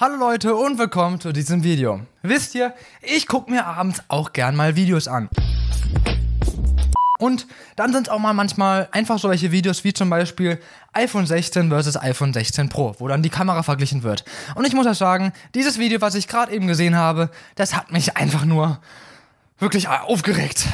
Hallo Leute und willkommen zu diesem Video. Wisst ihr, ich gucke mir abends auch gern mal Videos an. Und dann sind es auch mal manchmal einfach solche Videos wie zum Beispiel iPhone 16 versus iPhone 16 Pro, wo dann die Kamera verglichen wird. Und ich muss euch sagen, dieses Video, was ich gerade eben gesehen habe, das hat mich einfach nur wirklich aufgeregt.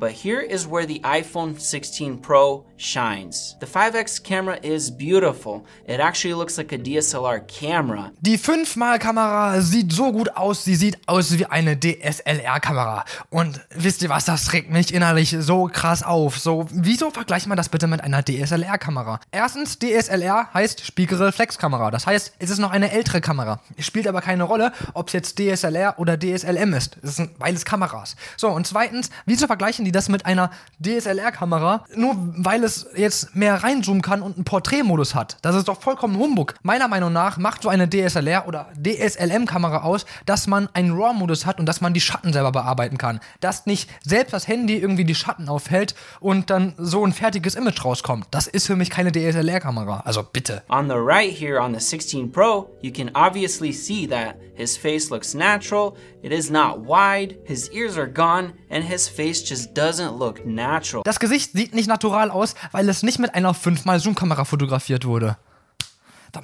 But here is where the iPhone 16 Pro shines. The 5X camera is beautiful. It actually looks like a DSLR camera. Die 5-Mal-Kamera sieht so gut aus, sie sieht aus wie eine DSLR-Kamera. Und wisst ihr was, das regt mich innerlich so krass auf. So, wieso vergleicht man das bitte mit einer DSLR-Kamera? Erstens, DSLR heißt Spiegelreflexkamera. Das heißt, es ist noch eine ältere Kamera. Es spielt aber keine Rolle, ob es jetzt DSLR oder DSLM ist. Es sind beides Kameras. So, und zweitens, wieso vergleichen die die das mit einer DSLR-Kamera, nur weil es jetzt mehr reinzoomen kann und einen Porträtmodus hat. Das ist doch vollkommen Humbug. Meiner Meinung nach macht so eine DSLR oder DSLM-Kamera aus, dass man einen RAW-Modus hat und dass man die Schatten selber bearbeiten kann. Dass nicht selbst das Handy irgendwie die Schatten aufhält und dann so ein fertiges Image rauskommt. Das ist für mich keine DSLR-Kamera. Also bitte. On the right here on the 16 Pro, you can obviously see that his face looks natural, it is not wide, his ears are gone, and his face just doesn't look natural. Das Gesicht sieht nicht natural aus, weil es nicht mit einer 5x Zoom-Kamera fotografiert wurde.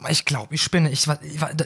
Ich glaube, ich spinne. Ich,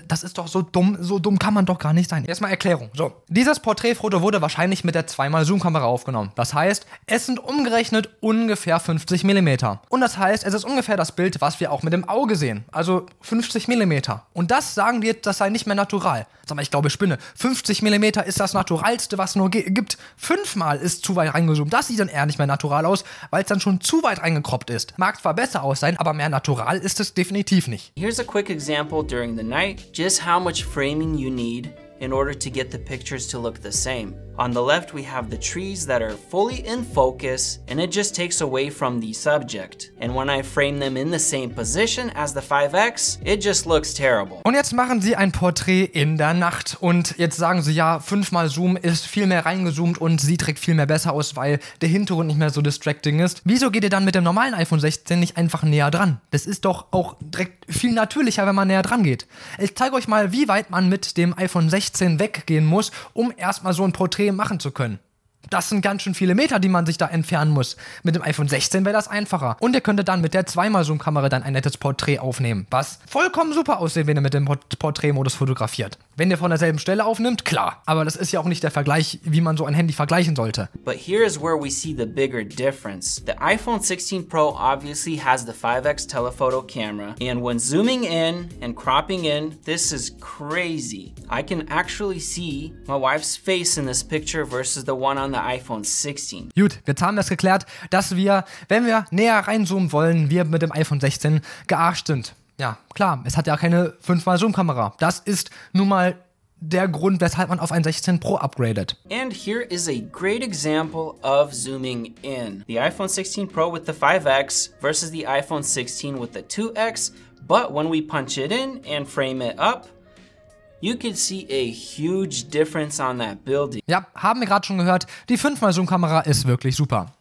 das ist doch so dumm. So dumm kann man doch gar nicht sein. Erstmal Erklärung. So. Dieses Porträtfoto wurde wahrscheinlich mit der 2x Zoom-Kamera aufgenommen. Das heißt, es sind umgerechnet ungefähr 50 mm. Und das heißt, es ist ungefähr das Bild, was wir auch mit dem Auge sehen. Also 50 mm. Und das sagen wir, das sei nicht mehr natural. Sag mal, ich glaube, ich spinne. 50 mm ist das Naturalste, was nur gibt. Fünfmal ist zu weit reingezoomt. Das sieht dann eher nicht mehr natural aus, weil es dann schon zu weit reingekroppt ist. Mag zwar besser aussehen, aber mehr natural ist es definitiv nicht. Here's a quick example during the night, just how much framing you need in order to get the pictures to look the same. On the left, we have the trees that are fully in focus and it just takes away from the subject. And when I frame them in the same position as the 5X, it just looks terrible. Und jetzt machen sie ein Porträt in der Nacht und jetzt sagen sie, ja, fünfmal Zoom ist viel mehr reingezoomt und sie trägt viel mehr besser aus, weil der Hintergrund nicht mehr so distracting ist. Wieso geht ihr dann mit dem normalen iPhone 16 nicht einfach näher dran? Das ist doch auch direkt viel natürlicher, wenn man näher dran geht. Ich zeige euch mal, wie weit man mit dem iPhone 16 weggehen muss, um erstmal so ein Porträt machen zu können. Das sind ganz schön viele Meter, die man sich da entfernen muss. Mit dem iPhone 16 wäre das einfacher. Und ihr könntet dann mit der 2x-Zoom-Kamera dann ein nettes Porträt aufnehmen, was vollkommen super aussehen, wenn ihr mit dem Porträtmodus fotografiert. Wenn ihr von derselben Stelle aufnimmt, klar. Aber das ist ja auch nicht der Vergleich, wie man so ein Handy vergleichen sollte. But here is where we see the bigger difference. The iPhone 16 Pro obviously has the 5x telephoto camera. And when zooming in and cropping in, this is crazy. I can actually see my wife's face in this picture versus the one on the iPhone 16. Gut, jetzt haben wir es geklärt, dass wir, wenn wir näher reinzoomen wollen, wir mit dem iPhone 16 gearscht sind. Ja, klar, es hat ja keine 5x Zoom-Kamera. Das ist nun mal der Grund, weshalb man auf ein 16 Pro upgradet. And here is a great example of zooming in. The iPhone 16 Pro with the 5X versus the iPhone 16 with the 2X, but when we punch it in and frame it up, You can see a huge difference on that building. Ja, haben wir gerade schon gehört, die 5x Zoom-Kamera ist wirklich super.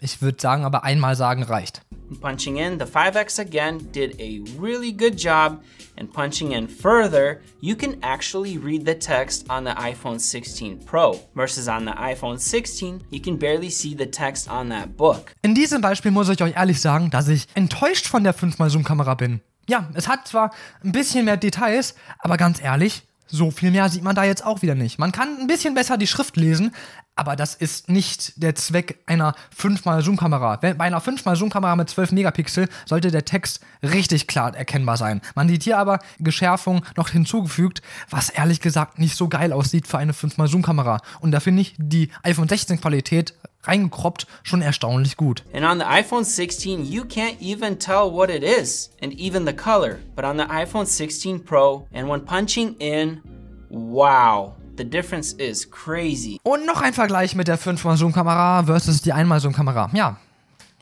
Ich würde sagen, aber einmal sagen reicht. Punching in, the 5X again did a really good job and punching in further, you can actually read the text on the iPhone 16 Pro versus on the iPhone 16, you can barely see the text on that book. In diesem Beispiel muss ich euch ehrlich sagen, dass ich enttäuscht von der 5x Zoom-Kamera bin. Ja, es hat zwar ein bisschen mehr Details, aber ganz ehrlich, so viel mehr sieht man da jetzt auch wieder nicht. Man kann ein bisschen besser die Schrift lesen, aber das ist nicht der Zweck einer 5x-Zoom-Kamera. Bei einer 5x-Zoom-Kamera mit 12 Megapixel sollte der Text richtig klar erkennbar sein. Man sieht hier aber Geschärfung noch hinzugefügt, was ehrlich gesagt nicht so geil aussieht für eine 5x-Zoom-Kamera. Und da finde ich die iPhone 16 Qualität reingekroppt schon erstaunlich gut. And on the iPhone 16, you can't even tell what it is and even the color. But on the iPhone 16 Pro and when punching in, wow. The difference is crazy. Und noch ein Vergleich mit der 5x Zoom Kamera versus die 1x Zoom Kamera. Ja,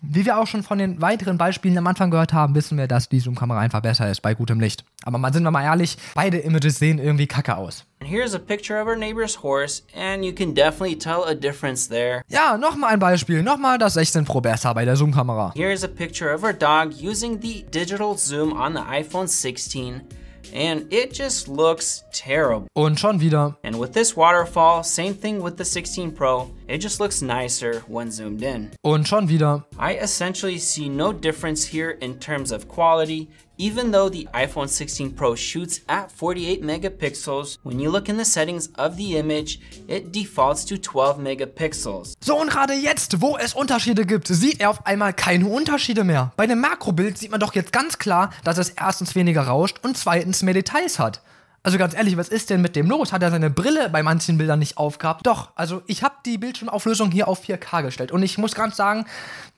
Wie wir auch schon von den weiteren Beispielen am Anfang gehört haben, wissen wir, dass die Zoom-Kamera einfach besser ist bei gutem Licht. Aber mal sind wir mal ehrlich, beide Images sehen irgendwie kacke aus. And here's a picture of our neighbor's horse, and you can definitely tell a difference there. Ja, nochmal ein Beispiel. Nochmal das 16 Pro besser bei der Zoom-Kamera. Here's a picture of our dog using the digital zoom on the iPhone 16, and it just looks terrible. Und schon wieder. And with this waterfall, same thing with the 16 Pro, it just looks nicer when zoomed in. Und schon wieder. I essentially see no difference here in terms of quality, even though the iPhone 16 Pro shoots at 48 megapixels, when you look in the settings of the image, it defaults to 12 megapixels. So und gerade jetzt, wo es Unterschiede gibt, sieht er auf einmal keine Unterschiede mehr. Bei dem Makrobild sieht man doch jetzt ganz klar, dass es erstens weniger rauscht und zweitens mehr Details hat. Also ganz ehrlich, was ist denn mit dem los? Hat er seine Brille bei manchen Bildern nicht aufgehabt? Doch, also ich habe die Bildschirmauflösung hier auf 4K gestellt und ich muss ganz sagen,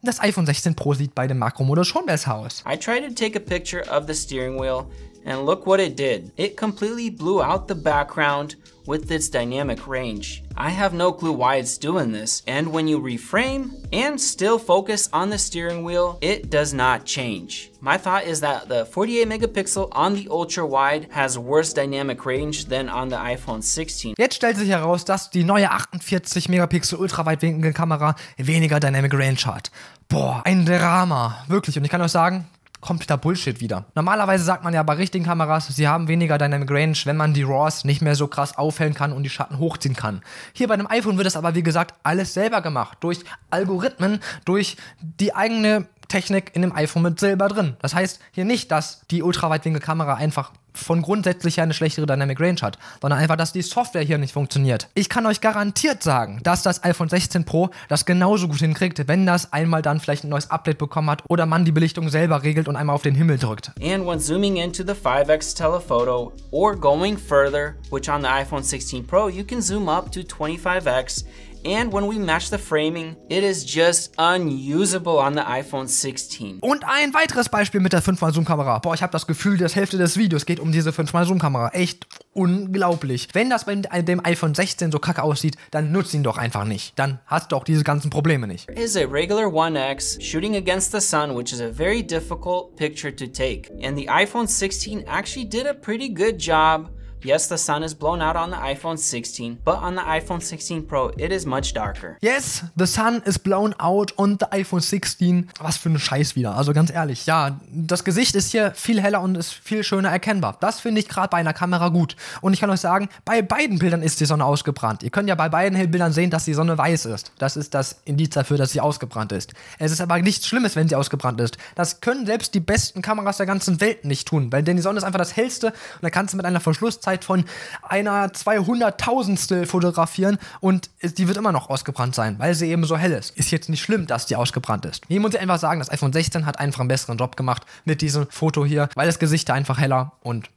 das iPhone 16 Pro sieht bei dem Makromodus schon besser aus. I tried to take a picture of the steering wheel and look what it did. It completely blew out the background with its dynamic range. I have no clue why it's doing this, and when you reframe and still focus on the steering wheel, it does not change. My thought is that the 48 megapixel on the ultra wide has worse dynamic range than on the iPhone 16. Jetzt stellt sich heraus, dass die neue 48 Megapixel Ultraweitwinkelkamera weniger Dynamic Range hat. Boah, ein Drama. Wirklich. Und ich kann euch sagen, kompletter Bullshit wieder. Normalerweise sagt man ja bei richtigen Kameras, sie haben weniger Dynamic Range, wenn man die RAWs nicht mehr so krass aufhellen kann und die Schatten hochziehen kann. Hier bei einem iPhone wird es aber, wie gesagt, alles selber gemacht. Durch Algorithmen, durch die eigene Technik in dem iPhone mit selber drin. Das heißt hier nicht, dass die Ultraweitwinkelkamera einfach von grundsätzlich her eine schlechtere Dynamic Range hat, sondern einfach, dass die Software hier nicht funktioniert. Ich kann euch garantiert sagen, dass das iPhone 16 Pro das genauso gut hinkriegt, wenn das einmal dann vielleicht ein neues Update bekommen hat oder man die Belichtung selber regelt und einmal auf den Himmel drückt. And when zooming into the 5x telephoto or going further, which on the iPhone 16 Pro you can zoom up to 25x and when we match the framing, it is just unusable on the iPhone 16. Und ein weiteres Beispiel mit der 5x Zoom-Kamera. Boah, ich habe das Gefühl, das Hälfte des Videos geht um diese 5x Zoom-Kamera. Echt unglaublich. Wenn das bei dem iPhone 16 so kacke aussieht, dann nutzt ihn doch einfach nicht. Dann hast du auch diese ganzen Probleme nicht. is a regular 1x shooting against the sun, which is a very difficult picture to take. And the iPhone 16 actually did a pretty good job. Yes, the sun is blown out on the iPhone 16, but on the iPhone 16 Pro, it is much darker. Yes, the sun is blown out on the iPhone 16. Was für ein Scheiß wieder. Also ganz ehrlich, ja, das Gesicht ist hier viel heller und ist viel schöner erkennbar. Das finde ich gerade bei einer Kamera gut. Und ich kann euch sagen, bei beiden Bildern ist die Sonne ausgebrannt. Ihr könnt ja bei beiden Bildern sehen, dass die Sonne weiß ist. Das ist das Indiz dafür, dass sie ausgebrannt ist. Es ist aber nichts Schlimmes, wenn sie ausgebrannt ist. Das können selbst die besten Kameras der ganzen Welt nicht tun, weil denn die Sonne ist einfach das hellste und da kannst du mit einer Verschlusszeit von einer 200.000stel fotografieren und die wird immer noch ausgebrannt sein, weil sie eben so hell ist. Ist jetzt nicht schlimm, dass die ausgebrannt ist. Hier muss ich einfach sagen, das iPhone 16 hat einfach einen besseren Job gemacht mit diesem Foto hier, weil das Gesicht einfach heller und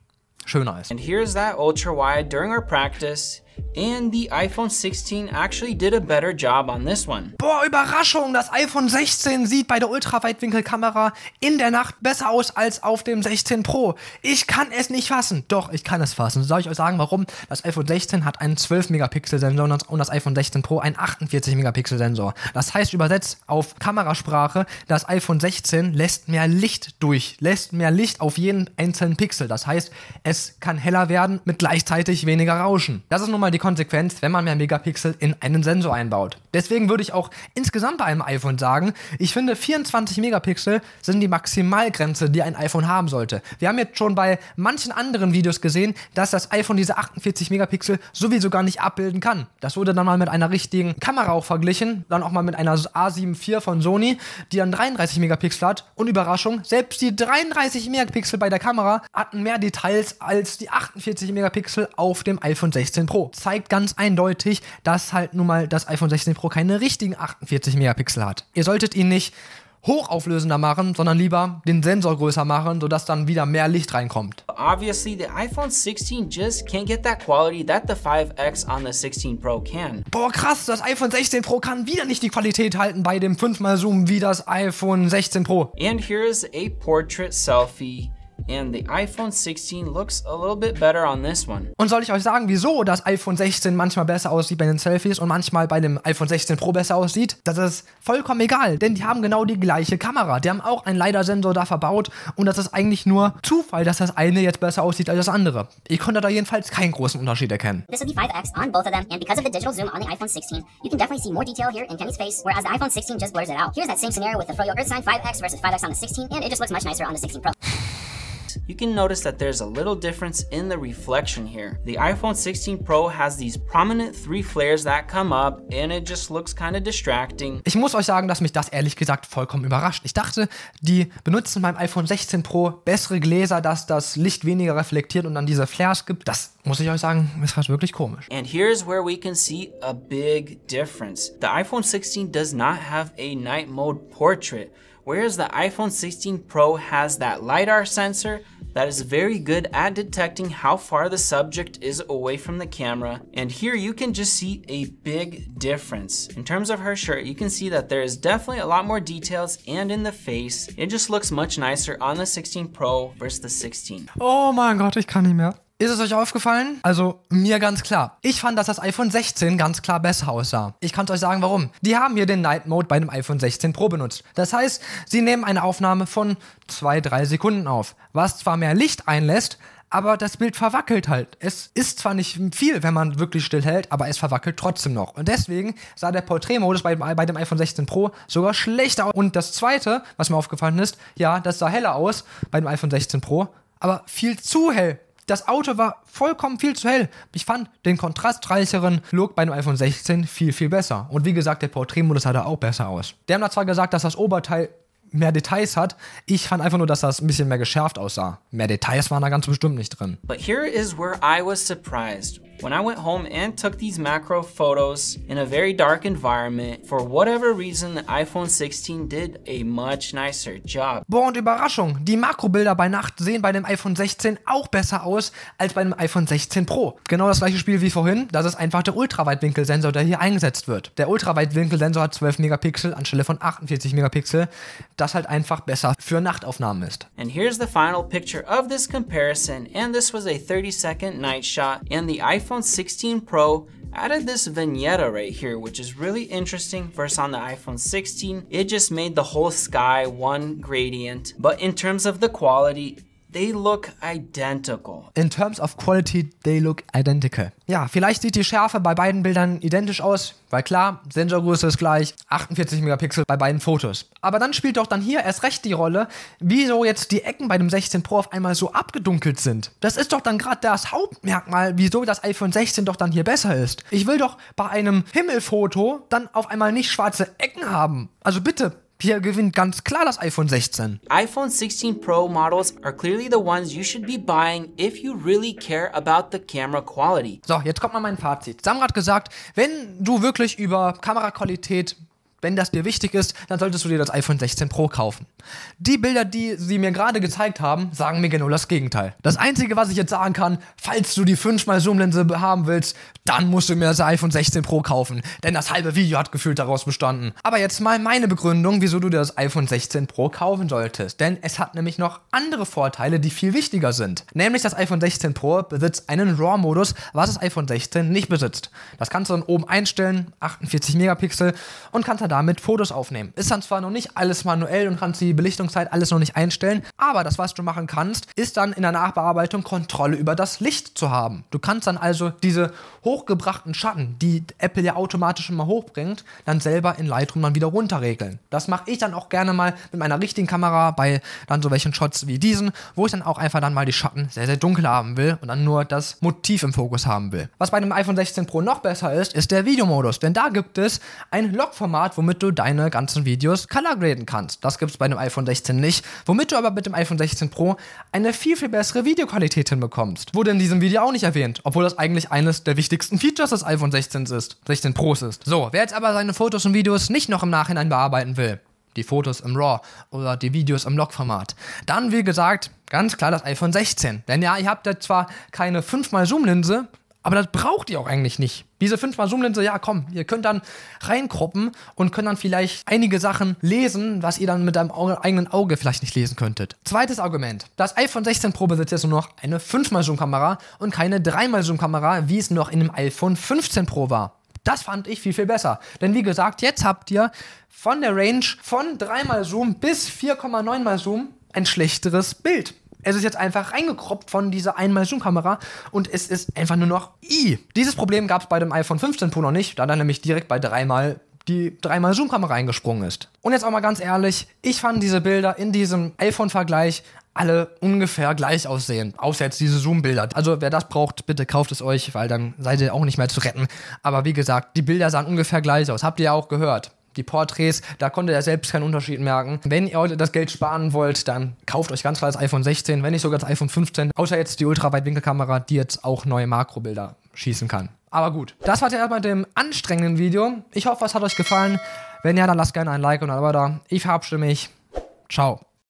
schöner ist. And here's that ultra wide during our practice. And the iPhone 16 actually did a better job on this one. Boah, Überraschung! Das iPhone 16 sieht bei der Ultraweitwinkelkamera in der Nacht besser aus als auf dem 16 Pro. Ich kann es nicht fassen. Doch, ich kann es fassen. Soll ich euch sagen, warum? Das iPhone 16 hat einen 12-Megapixel-Sensor und das iPhone 16 Pro einen 48-Megapixel-Sensor. Das heißt, übersetzt auf Kamerasprache, das iPhone 16 lässt mehr Licht durch, lässt mehr Licht auf jeden einzelnen Pixel. Das heißt, es kann heller werden mit gleichzeitig weniger Rauschen. Das ist nun mal die Konsequenz, wenn man mehr Megapixel in einen Sensor einbaut. Deswegen würde ich auch insgesamt bei einem iPhone sagen, ich finde 24 Megapixel sind die Maximalgrenze, die ein iPhone haben sollte. Wir haben jetzt schon bei manchen anderen Videos gesehen, dass das iPhone diese 48 Megapixel sowieso gar nicht abbilden kann. Das wurde dann mal mit einer richtigen Kamera auch verglichen, dann auch mal mit einer A7 IV von Sony, die dann 33 Megapixel hat. Und Überraschung, selbst die 33 Megapixel bei der Kamera hatten mehr Details als die 48 Megapixel auf dem iPhone 16 Pro. Zeigt ganz eindeutig, dass halt nun mal das iPhone 16 Pro keine richtigen 48 Megapixel hat. Ihr solltet ihn nicht hochauflösender machen, sondern lieber den Sensor größer machen, sodass dann wieder mehr Licht reinkommt. Obviously, the iPhone 16 just can't get that quality that the 5X on the 16 Pro can. Boah, krass, das iPhone 16 Pro kann wieder nicht die Qualität halten bei dem 5x Zoom wie das iPhone 16 Pro. And here is a portrait selfie and the iPhone 16 looks a little bit better on this one. Und soll ich euch sagen, wieso das iPhone 16 manchmal besser aussieht bei den Selfies und manchmal bei dem iPhone 16 Pro besser aussieht? Das ist vollkommen egal, denn die haben genau die gleiche Kamera. Die haben auch einen LiDAR-Sensor da verbaut und das ist eigentlich nur Zufall, dass das eine jetzt besser aussieht als das andere. Ich konnte da jedenfalls keinen großen Unterschied erkennen. This would be 5x on both of them, and because of the digital zoom on the iPhone 16, you can definitely see more detail here in Kenny's face, whereas the iPhone 16 just blurs it out. Here's that same scenario with the Froyo Earth Sign 5x versus 5x on the 16, and it just looks much nicer on the 16 Pro. You can notice that there's a little difference in the reflection here. The iPhone 16 Pro has these prominent three flares that come up and it just looks kind of distracting. Ich muss euch sagen, dass mich das ehrlich gesagt vollkommen überrascht. Ich dachte, die benutzen beim iPhone 16 Pro bessere Gläser, dass das Licht weniger reflektiert und dann diese Flares gibt. Das muss ich euch sagen, ist fast wirklich komisch. And here's where we can see a big difference. The iPhone 16 does not have a night mode portrait, whereas the iPhone 16 Pro has that LiDAR sensor that is very good at detecting how far the subject is away from the camera. And here you can just see a big difference. In terms of her shirt, you can see that there is definitely a lot more details and in the face. It just looks much nicer on the 16 Pro versus the 16. Oh mein Gott, ich kann nicht mehr. Ist es euch aufgefallen? Also mir ganz klar. Ich fand, dass das iPhone 16 ganz klar besser aussah. Ich kann euch sagen, warum. Die haben hier den Night Mode bei dem iPhone 16 Pro benutzt. Das heißt, sie nehmen eine Aufnahme von 2-3 Sekunden auf, was zwar mehr Licht einlässt, aber das Bild verwackelt halt. Es ist zwar nicht viel, wenn man wirklich still hält, aber es verwackelt trotzdem noch. Und deswegen sah der Porträtmodus bei, bei dem iPhone 16 Pro sogar schlechter aus. Und das zweite, was mir aufgefallen ist, ja, das sah heller aus bei dem iPhone 16 Pro, aber viel zu hell. Das Auto war vollkommen viel zu hell. Ich fand den kontrastreicheren Look bei dem iPhone 16 viel, viel besser. Und wie gesagt, der Porträtmodus sah da auch besser aus. Der haben da zwar gesagt, dass das Oberteil mehr Details hat. Ich fand einfach nur, dass das ein bisschen mehr geschärft aussah. Mehr Details waren da ganz bestimmt nicht drin. But here is where I was surprised. When I went home and took these macro photos in a very dark environment, for whatever reason, the iPhone 16 did a much nicer job. Boah, und Überraschung, die Makrobilder bei Nacht sehen bei dem iPhone 16 auch besser aus als bei dem iPhone 16 Pro. Genau das gleiche Spiel wie vorhin, das ist einfach der Ultraweitwinkelsensor, der hier eingesetzt wird. Der Ultraweitwinkelsensor hat 12 Megapixel anstelle von 48 Megapixel, das halt einfach besser für Nachtaufnahmen ist. And here's the final picture of this comparison, and this was a 30 second night shot, and the iPhone 16 Pro added this vignette right here, which is really interesting versus on the iPhone 16. It just made the whole sky one gradient, but in terms of the quality, they look identical. In terms of quality, they look identical. Ja, vielleicht sieht die Schärfe bei beiden Bildern identisch aus, weil klar, Sensorgröße ist gleich, 48 Megapixel bei beiden Fotos. Aber dann spielt doch dann hier erst recht die Rolle, wieso jetzt die Ecken bei dem 16 Pro auf einmal so abgedunkelt sind. Das ist doch dann gerade das Hauptmerkmal, wieso das iPhone 16 doch dann hier besser ist. Ich will doch bei einem Himmelfoto dann auf einmal nicht schwarze Ecken haben. Also bitte, hier gewinnt ganz klar das iPhone 16. iPhone 16 Pro models are clearly the ones you should be buying if you really care about the camera quality. So, jetzt kommt mal mein Fazit. Sam hat gesagt, wenn du wirklich über Kameraqualität wenn das dir wichtig ist, dann solltest du dir das iPhone 16 Pro kaufen. Die Bilder, die sie mir gerade gezeigt haben, sagen mir genau das Gegenteil. Das Einzige, was ich jetzt sagen kann, falls du die 5x Zoom-Linse haben willst, dann musst du mir das iPhone 16 Pro kaufen. Denn das halbe Video hat gefühlt daraus bestanden. Aber jetzt mal meine Begründung, wieso du dir das iPhone 16 Pro kaufen solltest. Denn es hat nämlich noch andere Vorteile, die viel wichtiger sind. Nämlich das iPhone 16 Pro besitzt einen RAW-Modus, was das iPhone 16 nicht besitzt. Das kannst du dann oben einstellen, 48 Megapixel, und kannst dann damit Fotos aufnehmen. Ist dann zwar noch nicht alles manuell und kannst die Belichtungszeit alles noch nicht einstellen, aber das, was du machen kannst, ist dann in der Nachbearbeitung Kontrolle über das Licht zu haben. Du kannst dann also diese hochgebrachten Schatten, die Apple ja automatisch immer hochbringt, dann selber in Lightroom dann wieder runterregeln. Das mache ich dann auch gerne mal mit meiner richtigen Kamera bei dann so welchen Shots wie diesen, wo ich dann auch einfach dann mal die Schatten sehr, sehr dunkel haben will und dann nur das Motiv im Fokus haben will. Was bei dem iPhone 16 Pro noch besser ist, ist der Videomodus, denn da gibt es ein Logformat, womit du deine ganzen Videos color graden kannst. Das gibt es bei dem iPhone 16 nicht, womit du aber mit dem iPhone 16 Pro eine viel, viel bessere Videoqualität hinbekommst. Wurde in diesem Video auch nicht erwähnt, obwohl das eigentlich eines der wichtigsten Features des iPhone 16 ist, 16 Pros ist. So, wer jetzt aber seine Fotos und Videos nicht noch im Nachhinein bearbeiten will, die Fotos im RAW oder die Videos im Log-Format. Dann, wie gesagt, ganz klar das iPhone 16. Denn ja, ihr habt ja zwar keine 5x Zoom-Linse, Aber das braucht ihr auch eigentlich nicht. Diese 5x Zoom-Linse, ja komm, ihr könnt dann reinkroppen und könnt dann vielleicht einige Sachen lesen, was ihr dann mit deinem eigenen Auge vielleicht nicht lesen könntet. Zweites Argument. Das iPhone 16 Pro besitzt jetzt nur noch eine 5x Zoom-Kamera und keine 3x Zoom-Kamera, wie es noch in dem iPhone 15 Pro war. Das fand ich viel, viel besser. Denn wie gesagt, jetzt habt ihr von der Range von 3x Zoom bis 4,9x Zoom ein schlechteres Bild. Es ist jetzt einfach reingekroppt von dieser 1x-Zoom-Kamera und es ist einfach nur noch i. Dieses Problem gab es bei dem iPhone 15 Pro noch nicht, da dann nämlich direkt bei 3x die 3x-Zoom-Kamera eingesprungen ist. Und jetzt auch mal ganz ehrlich, ich fand diese Bilder in diesem iPhone-Vergleich alle ungefähr gleich aussehen. Außer jetzt diese Zoom-Bilder. Also wer das braucht, bitte kauft es euch, weil dann seid ihr auch nicht mehr zu retten. Aber wie gesagt, die Bilder sahen ungefähr gleich aus. Habt ihr ja auch gehört. Die Porträts, da konnte er selbst keinen Unterschied merken. Wenn ihr heute das Geld sparen wollt, dann kauft euch ganz klar das iPhone 16, wenn nicht sogar das iPhone 15. Außer jetzt die Ultraweitwinkelkamera, die jetzt auch neue Makrobilder schießen kann. Aber gut, das war jetzt mit dem anstrengenden Video. Ich hoffe, es hat euch gefallen. Wenn ja, dann lasst gerne ein Like und ein Abo da. Ich verabschiede mich. Ciao.